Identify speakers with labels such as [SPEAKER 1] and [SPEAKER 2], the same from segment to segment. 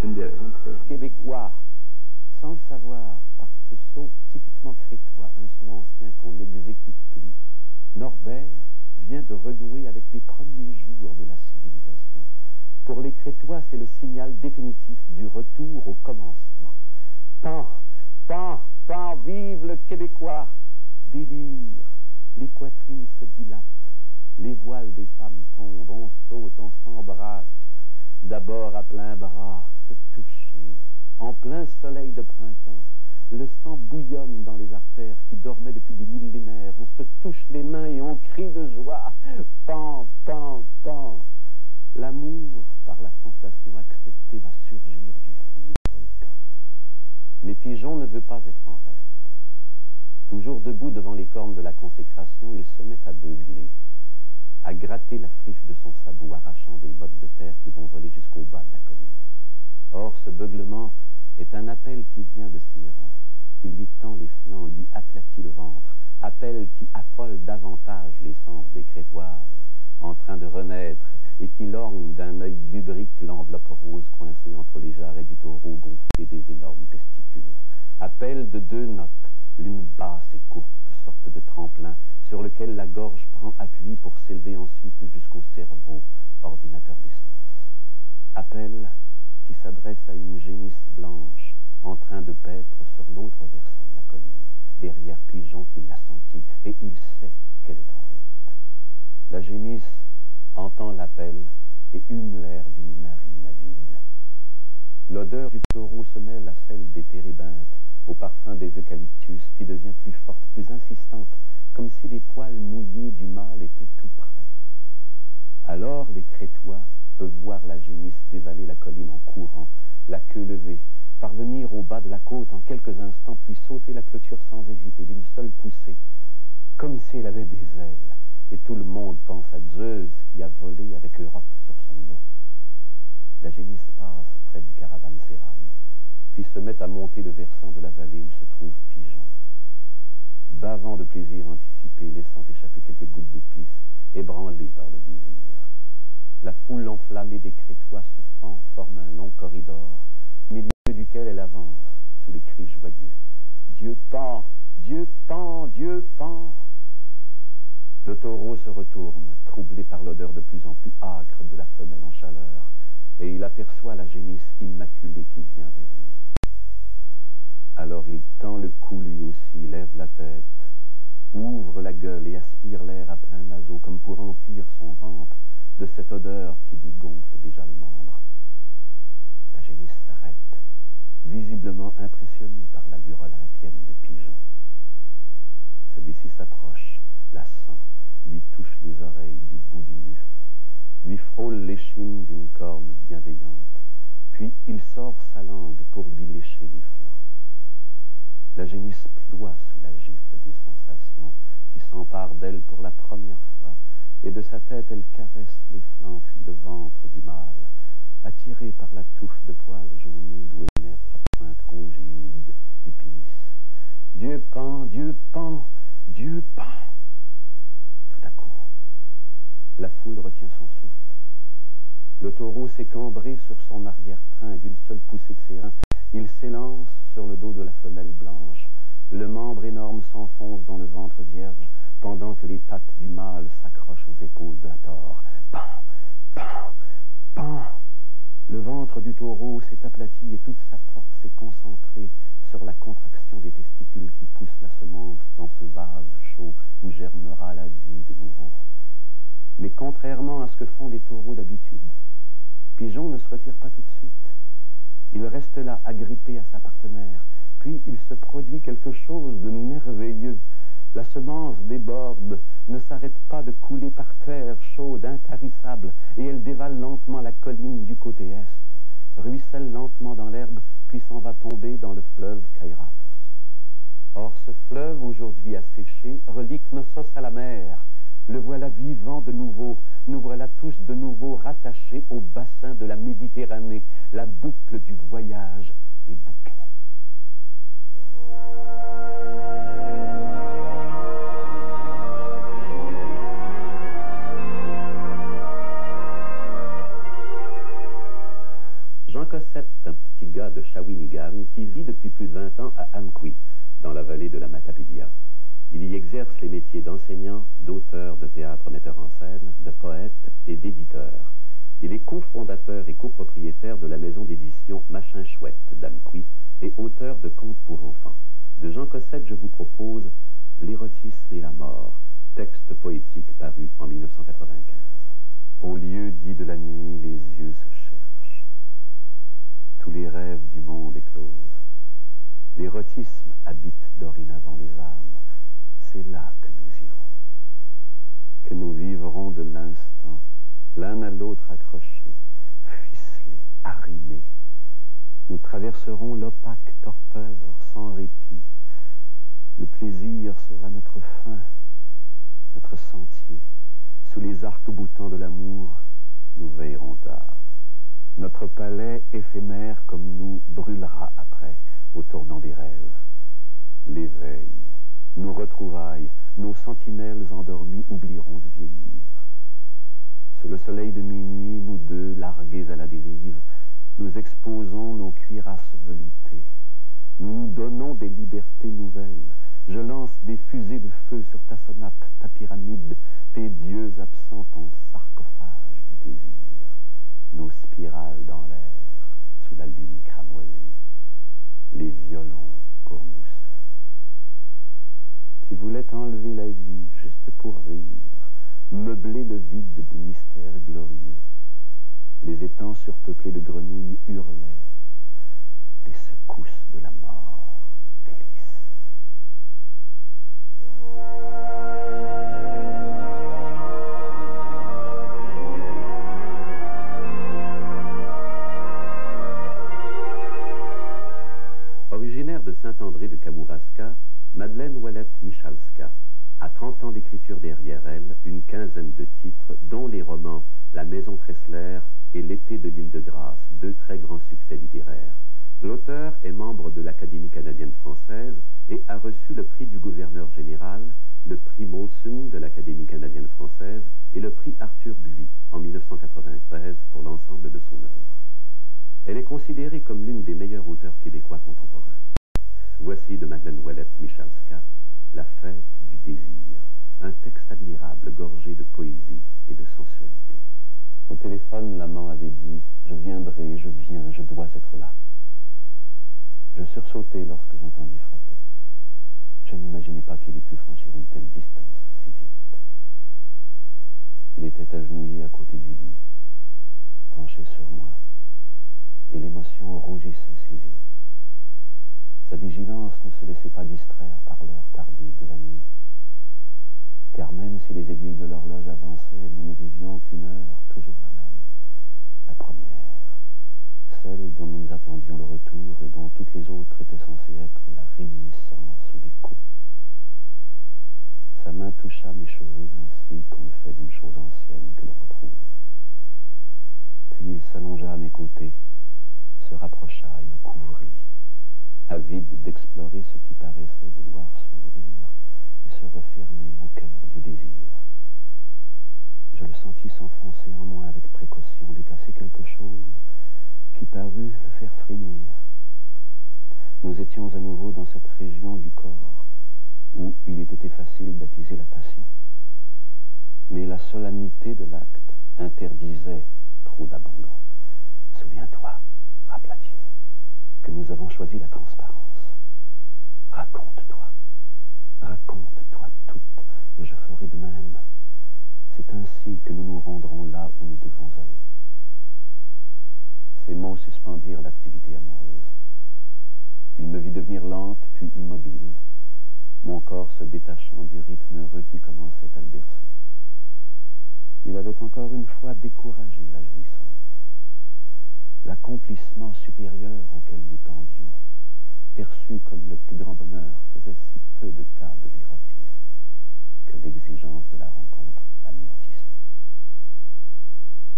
[SPEAKER 1] C'est.
[SPEAKER 2] Québécois, sans le savoir, par ce saut typiquement crétois, un saut ancien qu'on n'exécute plus, Norbert vient de renouer avec les premiers jours de la civilisation. Pour les Crétois, c'est le signal définitif du retour au commencement. Pan, pan, pan, vive le Québécois Délire, les poitrines se dilatent, les voiles des femmes tombent, on saute, on s'embrasse, d'abord à plein bras, se toucher, en plein soleil de printemps. Le sang bouillonne dans les artères qui dormaient depuis des millénaires. On se touche les mains et on crie de joie. Pan, pan, pan. L'amour, par la sensation acceptée, va surgir du fond du volcan. Mais Pigeon ne veut pas être en reste. Toujours debout devant les cornes de la consécration, il se met à beugler, à gratter la friche de son sabot, arrachant des mottes de terre qui vont voler jusqu'au bas de la colline. Or, ce beuglement est un appel qui vient de ses reins, qui lui tend les flancs, lui aplatit le ventre, appel qui affole davantage les sens des crétoises, en train de renaître, et qui lorgne d'un œil lubrique l'enveloppe rose coincée entre les jarrets du taureau gonflé des énormes testicules. Appel de deux notes, l'une basse et courte, sorte de tremplin, sur lequel la gorge prend appui pour s'élever ensuite jusqu'au cerveau, ordinateur des. Appel qui s'adresse à une génisse blanche en train de paître sur l'autre versant de la colline, derrière Pigeon qui l'a senti, et il sait qu'elle est en route. La génisse entend l'appel et hume l'air d'une narine avide. L'odeur du taureau se mêle à celle des térébintes, au parfum des eucalyptus, puis devient plus forte, plus insistante, comme si les poils mouillés du mâle étaient tout près. Alors les Crétois voir la génisse dévaler la colline en courant, la queue levée, parvenir au bas de la côte en quelques instants, puis sauter la clôture sans hésiter, d'une seule poussée, comme si elle avait des ailes, et tout le monde pense à Zeus qui a volé avec Europe sur son dos. La génisse passe près du caravansérail, puis se met à monter le versant de la vallée où se trouve Pigeon. Bavant de plaisir anticipé, laissant échapper quelques gouttes de pisse, ébranlé par le désir. La foule enflammée des Crétois se fend, forme un long corridor, au milieu duquel elle avance, sous les cris joyeux. Dieu pend, Dieu pend, Dieu pend. Le taureau se retourne, troublé par l'odeur de plus en plus âcre de la femelle en chaleur, et il aperçoit la génisse immaculée qui vient vers lui. Alors il tend le cou lui aussi, lève la tête, ouvre la gueule et aspire l'air à plein naseau comme pour remplir son ventre de cette odeur qui lui gonfle déjà le membre. La génisse s'arrête, visiblement impressionnée par l'allure olympienne de Pigeon. Celui-ci s'approche, la sent, lui touche les oreilles du bout du mufle, lui frôle l'échine d'une corne bienveillante, puis il sort sa langue pour lui lécher les flancs. La génisse ploie sous la gifle des sensations qui s'emparent d'elle pour la première fois et de sa tête elle caresse les flancs puis le ventre du mâle, attirée par la touffe de poils jaunis d'où émerge la pointe rouge et humide du pénis. Dieu pend, Dieu pend, Dieu pend. Tout à coup, la foule retient son souffle. Le taureau s'est cambré sur son arrière-train et d'une seule poussée de ses reins, il s'élance sur le dos de la femelle blanche. Le membre énorme s'enfonce dans le ventre vierge, pendant que les pattes du mâle s'accrochent aux épaules de la tore. Pan, pan, pan. Le ventre du taureau s'est aplati et toute sa force est concentrée sur la contraction des testicules qui poussent la semence dans ce vase chaud où germera la vie de nouveau. Mais contrairement à ce que font les taureaux d'habitude, Pigeon ne se retire pas tout de suite. Il reste là, agrippé à sa partenaire. Puis il se produit quelque chose de merveilleux. La semence déborde, ne s'arrête pas de couler par terre, chaude, intarissable, et elle dévale lentement la colline du côté est, ruisselle lentement dans l'herbe, puis s'en va tomber dans le fleuve Kairatos. Or ce fleuve, aujourd'hui asséché, relie Knossos à la mer. Le voilà vivant de nouveau, nous voilà tous de nouveau rattachés au bassin de la Méditerranée. La boucle du voyage est bouclée. Cossette, un petit gars de Shawinigan qui vit depuis plus de 20 ans à Amqui, dans la vallée de la Matapédia. Il y exerce les métiers d'enseignant, d'auteur de théâtre metteur en scène, de poète et d'éditeur. Il est cofondateur et copropriétaire de la maison d'édition Machin Chouette d'Amqui et auteur de contes pour enfants. De Jean Cossette, je vous propose L'érotisme et la mort, texte poétique paru en 1995. Au lieu dit de la nuit, les yeux se cherchent. Tous les rêves du monde éclosent. L'érotisme habite dorénavant les âmes. C'est là que nous irons, que nous vivrons de l'instant, l'un à l'autre accrochés, ficelés, arrimés. Nous traverserons l'opaque torpeur sans répit. Le plaisir sera notre fin, notre sentier. Sous les arcs-boutants de l'amour, nous veillerons tard. Notre palais éphémère comme nous brûlera après, au tournant des rêves. L'éveil, nos retrouvailles, nos sentinelles endormies oublieront de vieillir. Sous le soleil de minuit, nous deux, largués à la dérive, nous exposons nos cuirasses veloutées. Nous nous donnons des libertés nouvelles. Je lance des fusées de feu sur ta sonate, ta pyramide, tes dieux absents en sarcophage du désir, nos spirales dans l'air, sous la lune cramoisie, les violons pour nous seuls. Tu voulais t'enlever la vie juste pour rire, meubler le vide de mystères glorieux. Les étangs surpeuplés de grenouilles hurlaient, les secousses de la mort glissent. Originaire de Saint-André de Kamouraska, Madeleine Ouellette Michalska a 30 ans d'écriture derrière elle, une quinzaine de titres, dont les romans La Maison Tressler de l'île de Grâce, deux très grands succès littéraires. L'auteur est membre de l'Académie canadienne française et a reçu le prix du gouverneur général, le prix Molson de l'Académie canadienne française et le prix Arthur Buis en 1993 pour l'ensemble de son œuvre. Elle est considérée comme l'une des meilleures auteurs québécois contemporains. Voici de Madeleine Ouellette Michalska, La fête du désir, un texte admirable gorgé de poésie et de sensualité. Au téléphone, l'amant avait dit Je viendrai, je viens, je dois être là. Je sursautai lorsque j'entendis frapper. Je n'imaginais pas qu'il ait pu franchir une telle distance si vite. Il était agenouillé à côté du lit, penché sur moi, et l'émotion rougissait ses yeux. Sa vigilance ne se laissait pas distraire par l'heure tardive de la nuit, car même si les aiguilles de l'horloge avançaient, nous ne vivions qu'une heure, toujours la même, la première, celle dont nous attendions le retour et dont toutes les autres étaient censées être la réminiscence ou l'écho. Sa main toucha mes cheveux ainsi qu'on le fait d'une chose ancienne que l'on retrouve. Puis il s'allongea à mes côtés, se rapprocha et me couvrit, avide d'explorer ce qui paraissait vouloir s'ouvrir refermer au cœur du désir. Je le sentis s'enfoncer en moi avec précaution, déplacer quelque chose qui parut le faire frémir. Nous étions à nouveau dans cette région du corps où il était facile d'attiser la passion. Mais la solennité de l'acte interdisait trop d'abandon. Souviens-toi, rappela-t-il, que nous avons choisi la transparence. Raconte-toi, raconte-toi toute, et je ferai de même. C'est ainsi que nous nous rendrons là où nous devons aller. Ces mots suspendirent l'activité amoureuse. Il me vit devenir lente, puis immobile, mon corps se détachant du rythme heureux qui commençait à le bercer. Il avait encore une fois découragé la jouissance. L'accomplissement supérieur auquel nous tendions, perçu comme le plus grand bonheur, faisait si peu de cas de l'érotisme que l'exigence de la rencontre anéantissait.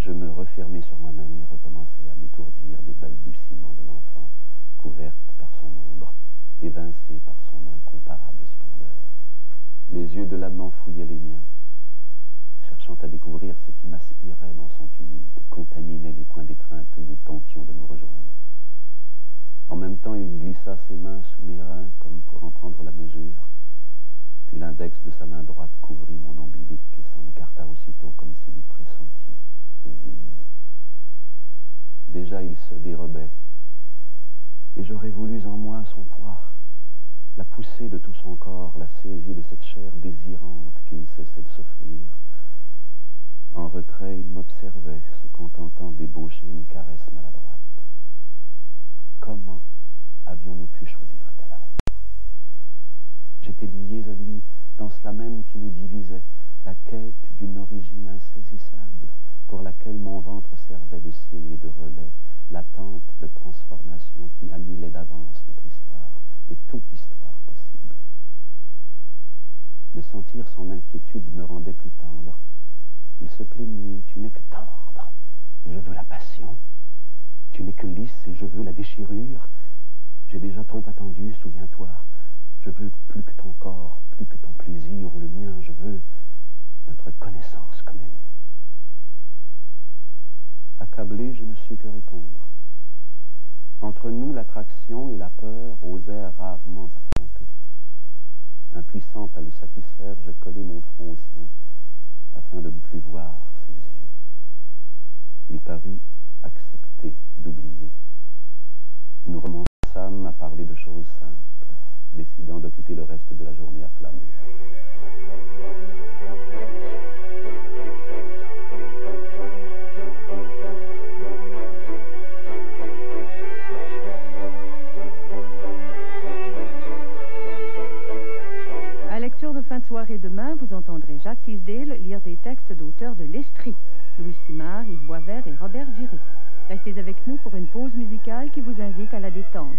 [SPEAKER 2] Je me refermai sur moi-même et recommençai à m'étourdir des balbutiements de l'enfant, couverte par son ombre, évincée par son incomparable splendeur. Les yeux de l'amant fouillaient les miens, cherchant à découvrir ce qui m'aspirait dans son tumulte, contaminait les points d'étreinte où nous tentions de nous rejoindre. En même temps, il glissa ses mains sous mes reins comme pour en prendre la mesure, puis l'index de sa main droite couvrit mon ombilic et s'en écarta aussitôt comme s'il eût pressenti vide. Déjà il se dérobait, et j'aurais voulu en moi son poids, la poussée de tout son corps, la saisie de cette chair désirante qui ne cessait de s'offrir. En retrait, il m'observait, se contentant d'ébaucher une caresse maladroite. Comment avions-nous pu choisir un tel amour? J'étais lié à lui dans cela même qui nous divisait, la quête d'une origine insaisissable pour laquelle mon ventre servait de signe et de relais, l'attente de transformation qui annulait d'avance notre histoire et toute histoire possible. De sentir son inquiétude me rendait plus tendre. Il se plaignit, tu n'es que tendre, et je veux la passion. Que lisse, et je veux la déchirure. J'ai déjà trop attendu, souviens-toi. Je veux plus que ton corps, plus que ton plaisir ou le mien, je veux notre connaissance commune. Accablé, je ne sus que répondre. Entre nous, l'attraction et la peur osèrent rarement s'affronter. Impuissant à le satisfaire, je collai mon front au sien afin de ne plus voir ses yeux. Il parut accepter d'oublier. Nous remonçâmes à parler de choses simples, décidant d'occuper le reste de la journée à flammer.
[SPEAKER 1] Soirée demain, vous entendrez Jacques Tisdale lire des textes d'auteurs de l'Estrie, Louis Simard, Yves Boisvert et Robert Giroux. Restez avec nous pour une pause musicale qui vous invite à la détente.